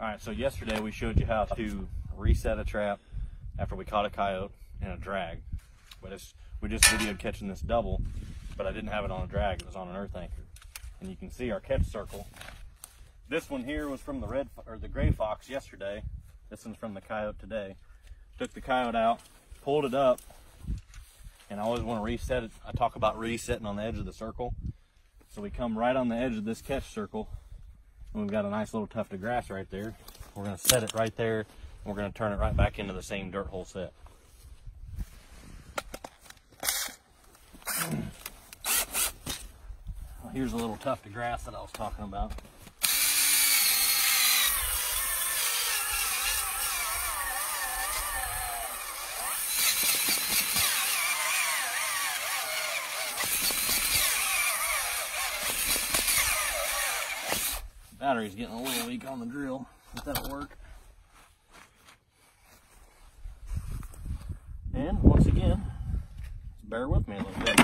All right, so yesterday we showed you how to reset a trap after we caught a coyote in a drag. But it's, we just videoed catching this double, but I didn't have it on a drag, it was on an earth anchor. And you can see our catch circle. This one here was from the red or the gray fox yesterday. This one's from the coyote today. Took the coyote out, pulled it up, and I always want to reset it. I talk about resetting on the edge of the circle. So we come right on the edge of this catch circle we've got a nice little tuft of grass right there. We're gonna set it right there we're gonna turn it right back into the same dirt hole set. Here's a little tuft of grass that I was talking about. Battery's getting a little weak on the drill, if that'll work. And once again, bear with me a little bit.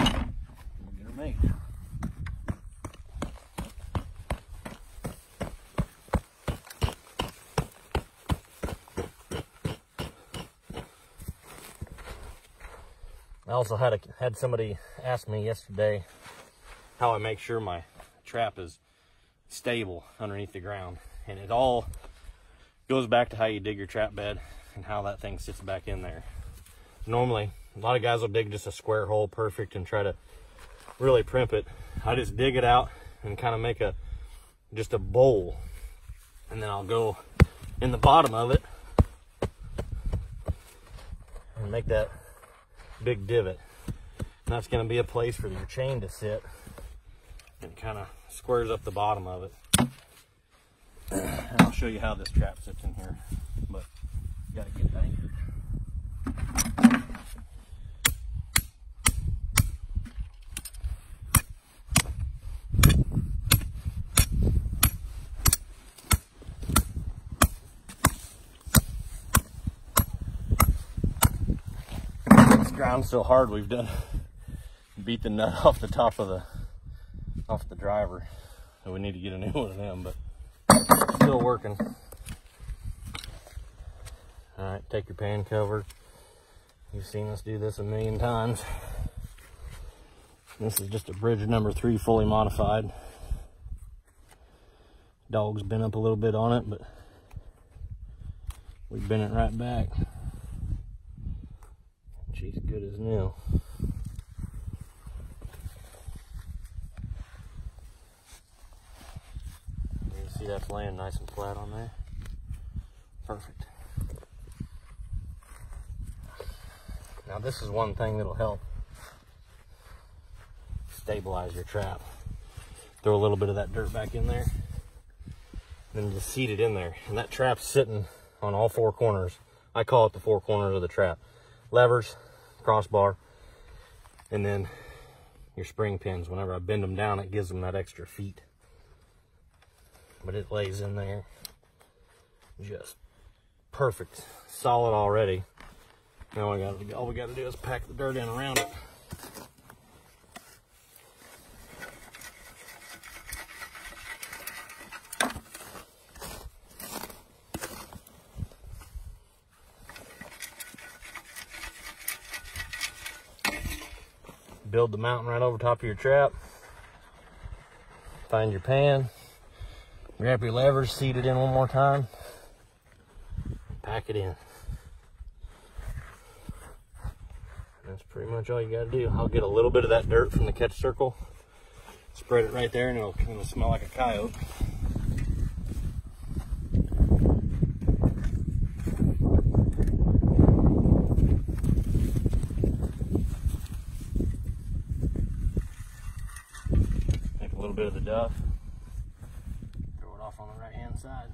We'll get her made. I also had a, had somebody ask me yesterday how I make sure my trap is stable underneath the ground. And it all goes back to how you dig your trap bed and how that thing sits back in there. Normally, a lot of guys will dig just a square hole perfect and try to really primp it. I just dig it out and kind of make a just a bowl. And then I'll go in the bottom of it and make that big divot. And that's going to be a place for your chain to sit and kind of squares up the bottom of it. And I'll show you how this trap sits in here, but you gotta get it anchored. This ground's so hard we've done beat the nut off the top of the off the driver. So we need to get a new one of them, but still working. All right, take your pan cover. You've seen us do this a million times. This is just a Bridger number three, fully modified. Dog's been up a little bit on it, but we bent it right back. She's good as new. Laying nice and flat on there? Perfect. Now this is one thing that'll help stabilize your trap. Throw a little bit of that dirt back in there. Then just seat it in there. And that trap's sitting on all four corners. I call it the four corners of the trap. Levers, crossbar, and then your spring pins. Whenever I bend them down, it gives them that extra feet but it lays in there just perfect, solid already. Now we got all we got to do is pack the dirt in around it. Build the mountain right over top of your trap. Find your pan. Grab your levers, seat it in one more time. Pack it in. That's pretty much all you got to do. I'll get a little bit of that dirt from the catch circle, spread it right there, and it'll, it'll smell like a coyote. Take a little bit of the duff off on the right hand side.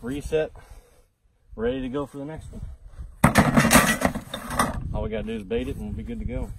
Reset, ready to go for the next one. All we gotta do is bait it and we'll be good to go.